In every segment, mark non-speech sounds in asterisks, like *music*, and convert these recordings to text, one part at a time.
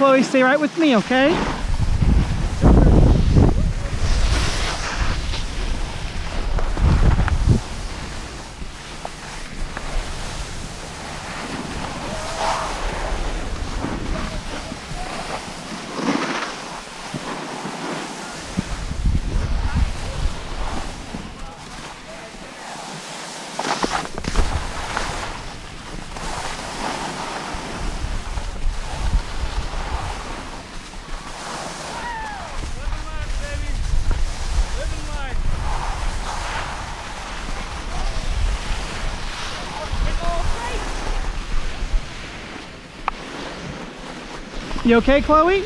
Chloe, stay right with me, okay? You okay, Chloe?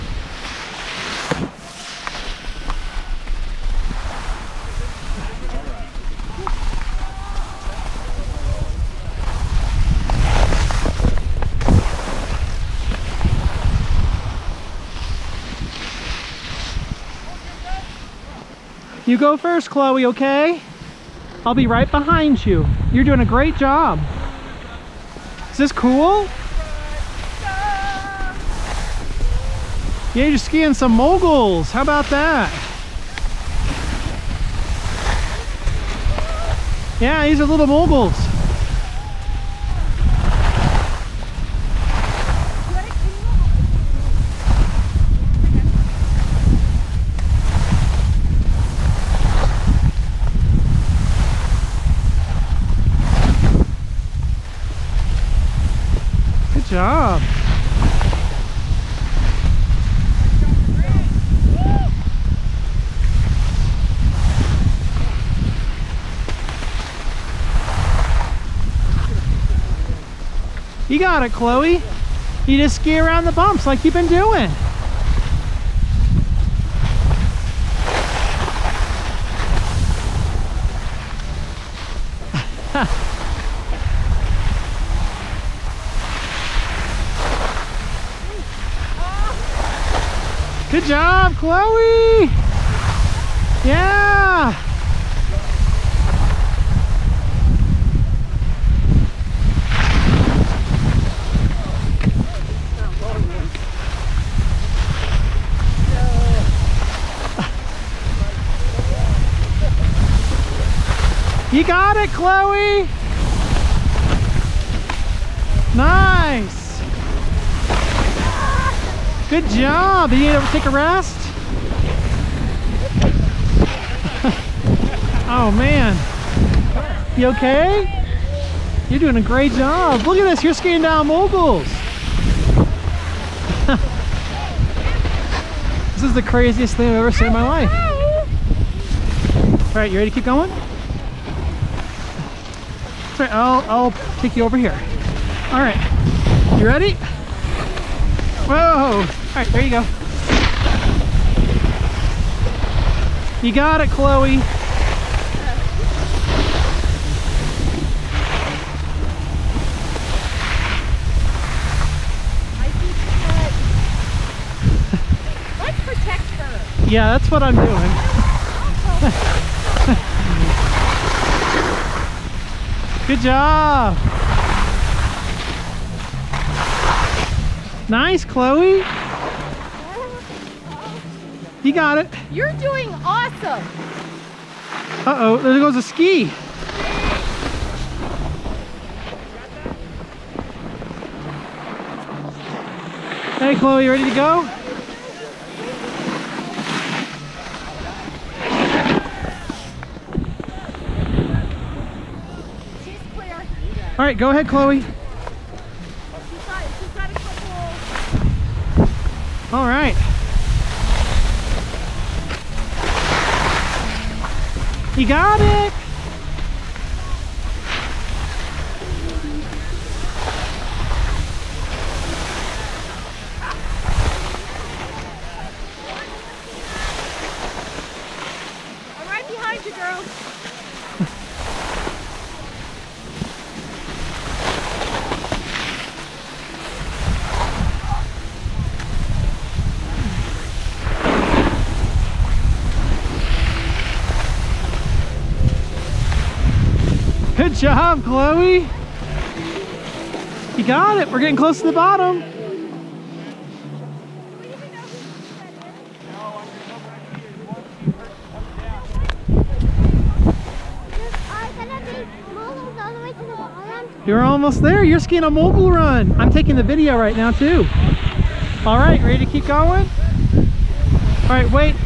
You go first, Chloe, okay? I'll be right behind you. You're doing a great job. Is this cool? Yeah, you're skiing some moguls. How about that? Yeah, these are little moguls. Good job. You got it, Chloe. You just ski around the bumps like you've been doing. *laughs* Good job, Chloe. Yeah. You got it, Chloe. Nice. Good job. Did you ever take a rest? *laughs* oh man. You okay? You're doing a great job. Look at this. You're skiing down moguls. *laughs* this is the craziest thing I've ever seen in my life. All right, you ready to keep going? Right, I'll, I'll take you over here. All right, you ready? Whoa, all right, there you go. You got it, Chloe. Let's protect her. Yeah, that's what I'm doing. *laughs* Good job. Nice, Chloe. You got it. You're doing awesome. Uh-oh, there goes a ski. Hey, Chloe, you ready to go? All right, go ahead, Chloe. All right. You got it. Good job, Chloe. You got it. We're getting close to the bottom. You're almost there. You're skiing a mogul run. I'm taking the video right now too. All right, ready to keep going? All right, wait.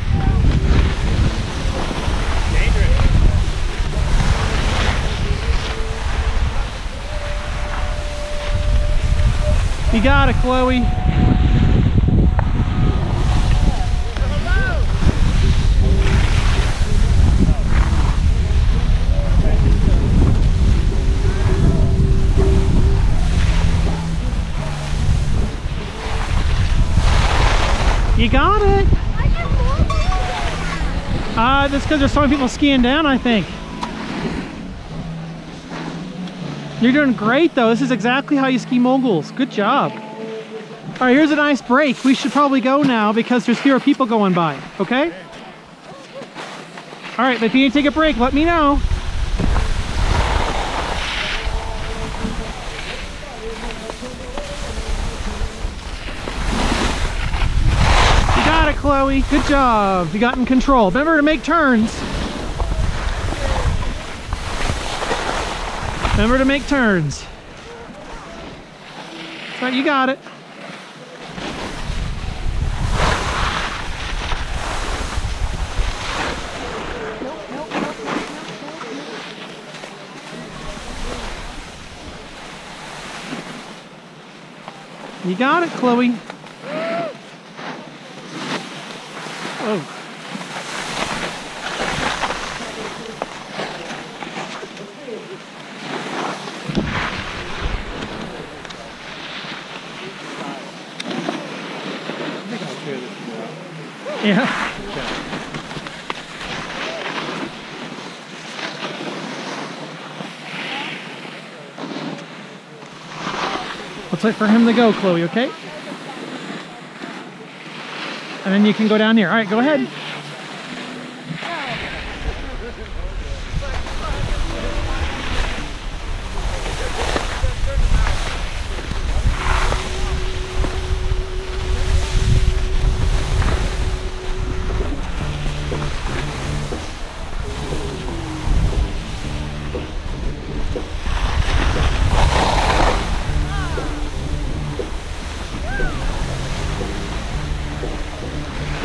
You got it, Chloe. You got it. I Uh, that's because there's so many people skiing down, I think. You're doing great though. This is exactly how you ski moguls. Good job. All right, here's a nice break. We should probably go now because there's fewer people going by, okay? All right, but if you need to take a break, let me know. You got it, Chloe. Good job. You got in control. Remember to make turns. Remember to make turns. That's right, you got it. You got it, Chloe. *gasps* Oh. Yeah. Let's wait for him to go, Chloe, okay? And then you can go down here. All right, go ahead.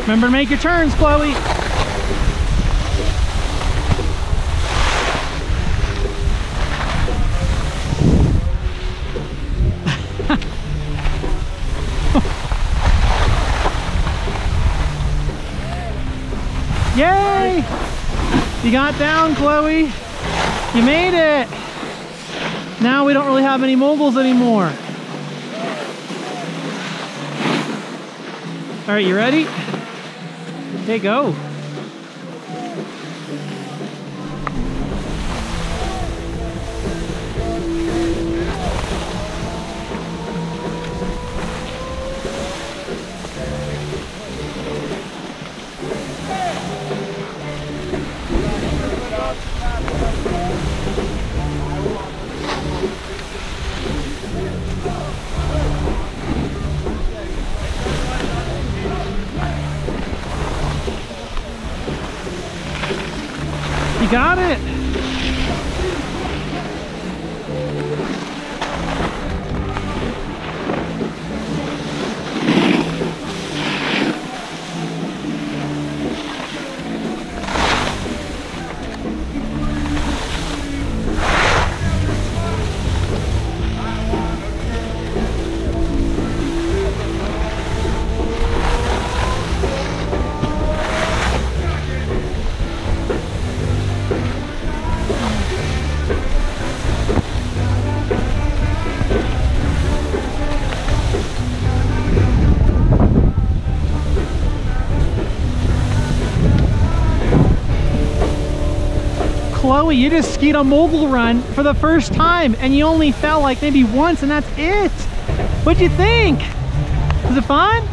Remember to make your turns, Chloe. *laughs* Yay! You got down, Chloe. You made it. Now we don't really have any moguls anymore. All right, you ready? Okay, go. It. Chloe, you just skied a mogul run for the first time and you only fell like maybe once and that's it. What'd you think? Was it fun?